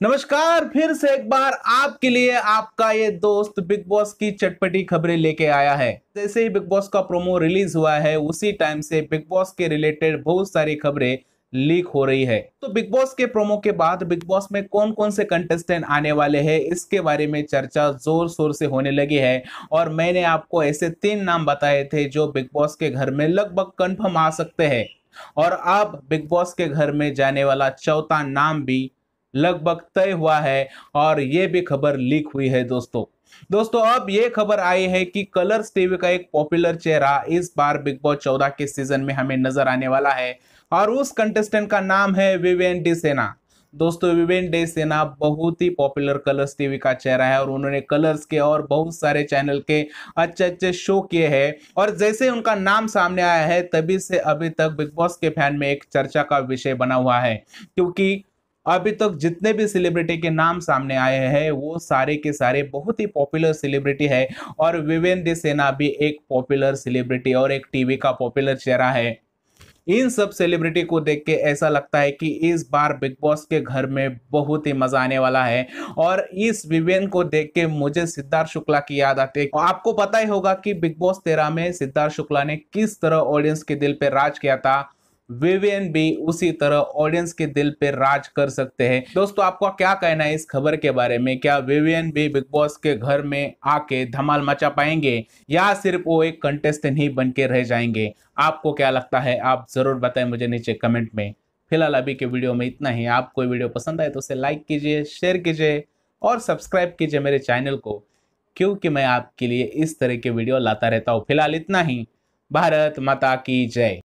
नमस्कार, फिर से एक बार आपके लिए आपका ये दोस्त बिग बॉस की चटपटी खबरें लेके आया है। जैसे ही बिग बॉस का प्रोमो रिलीज़ हुआ है, उसी टाइम से बिग बॉस के रिलेटेड बहुत सारी खबरें लीक हो रही है। तो बिग बॉस के प्रोमो के बाद बिग बॉस में कौन कौन से कंटेस्टेंट आने वाले हैं, इसके बारे में चर्चा ज़ोर शोर से होने लगी है। और मैंने आपको ऐसे तीन नाम बताए थे जो बिग बॉस के घर में लगभग कंफर्म आ सकते हैं। और अब बिग बॉस के घर में जाने वाला चौथा नाम भी लगभग तय हुआ है और ये भी खबर लीक हुई है दोस्तों। दोस्तों, अब ये खबर आई है कि कलर्स टीवी का एक पॉपुलर चेहरा इस बार बिग बॉस चौदह के सीज़न में हमें नज़र आने वाला है और उस कंटेस्टेंट का नाम है विवेन डी सेना। दोस्तों, विवेन डे सेना बहुत ही पॉपुलर कलर्स टीवी का चेहरा है और उन्होंने कलर्स के और बहुत सारे चैनल के अच्छे अच्छे शो किए हैं और जैसे उनका नाम सामने आया है, तभी से अभी तक बिग बॉस के फ़ैन में एक चर्चा का विषय बना हुआ है। क्योंकि अभी तक जितने भी सेलिब्रिटी के नाम सामने आए हैं, वो सारे के सारे बहुत ही पॉपुलर सेलिब्रिटी है और विवेंद्र सेना भी एक पॉपुलर सेलिब्रिटी और एक टीवी का पॉपुलर चेहरा है। इन सब सेलिब्रिटी को देख के ऐसा लगता है कि इस बार बिग बॉस के घर में बहुत ही मज़ा आने वाला है और इस विवेन को देख के मुझे सिद्धार्थ शुक्ला की याद आती है। आपको पता ही होगा कि बिग बॉस तेरह में सिद्धार्थ शुक्ला ने किस तरह ऑडियंस के दिल पे राज किया था। विवियन भी उसी तरह ऑडियंस के दिल पे राज कर सकते हैं। दोस्तों, आपका क्या कहना है इस खबर के बारे में? क्या विवियन भी बिग बॉस के घर में आके धमाल मचा पाएँगे या सिर्फ़ वो एक कंटेस्टेंट ही बन के रह जाएँगे? आपको क्या लगता है? आप ज़रूर बताएँ मुझे नीचे कमेंट में। फ़िलहाल अभी के वीडियो में इतना ही। आपको वीडियो पसंद आए तो उसे लाइक कीजिए शेयर कीजिए और सब्सक्राइब कीजिए मेरे चैनल को, क्योंकि मैं आपके लिए इस तरह के वीडियो लाता रहता हूँ। फ़िलहाल इतना ही। भारत माता की जय।